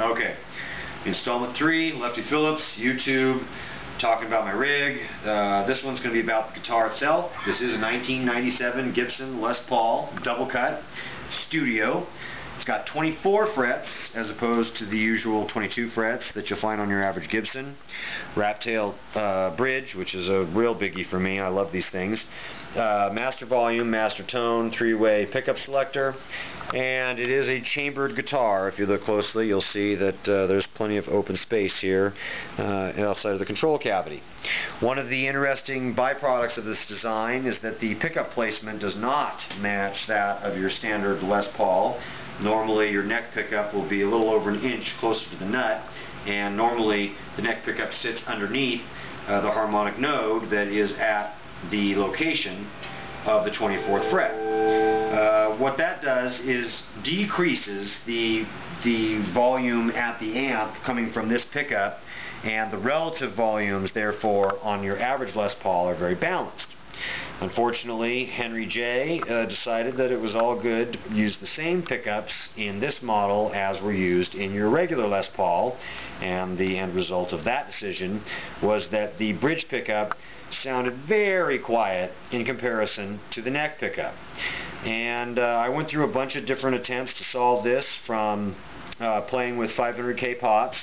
Okay, installment three, Lefty Phillips, YouTube, talking about my rig. Uh, this one's going to be about the guitar itself. This is a 1997 Gibson Les Paul double cut studio. It's got 24 frets as opposed to the usual 22 frets that you'll find on your average Gibson. Wraptail uh, bridge, which is a real biggie for me. I love these things. Uh, master volume, master tone, three-way pickup selector, and it is a chambered guitar. If you look closely, you'll see that uh, there's plenty of open space here uh, outside of the control cavity. One of the interesting byproducts of this design is that the pickup placement does not match that of your standard Les Paul. Normally your neck pickup will be a little over an inch closer to the nut and normally the neck pickup sits underneath uh, the harmonic node that is at the location of the 24th fret. Uh, what that does is decreases the, the volume at the amp coming from this pickup and the relative volumes therefore on your average Les Paul are very balanced. Unfortunately, Henry J uh, decided that it was all good to use the same pickups in this model as were used in your regular Les Paul, and the end result of that decision was that the bridge pickup sounded very quiet in comparison to the neck pickup. And uh, I went through a bunch of different attempts to solve this from uh, playing with 500k pots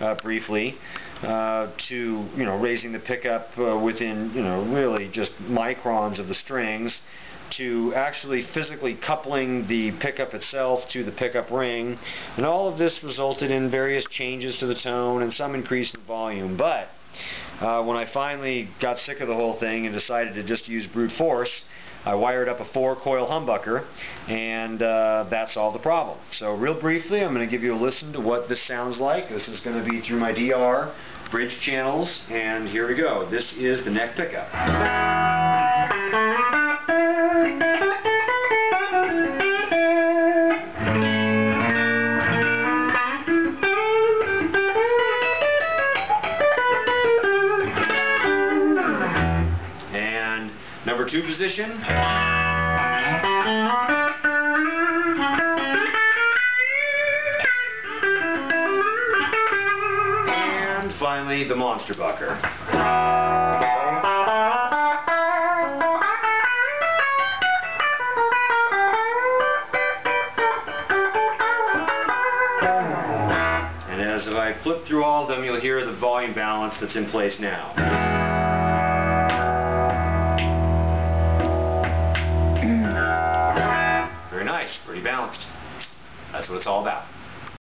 uh, briefly uh, to you know raising the pickup uh, within you know really just microns of the strings to actually physically coupling the pickup itself to the pickup ring. And all of this resulted in various changes to the tone and some increase in volume. But uh, when I finally got sick of the whole thing and decided to just use brute force I wired up a four coil humbucker and uh, that solved the problem. So real briefly I'm going to give you a listen to what this sounds like. This is going to be through my DR bridge channels and here we go. This is the neck pickup. Number two position. And finally, the monster bucker. And as I flip through all of them, you'll hear the volume balance that's in place now. Pretty balanced. That's what it's all about.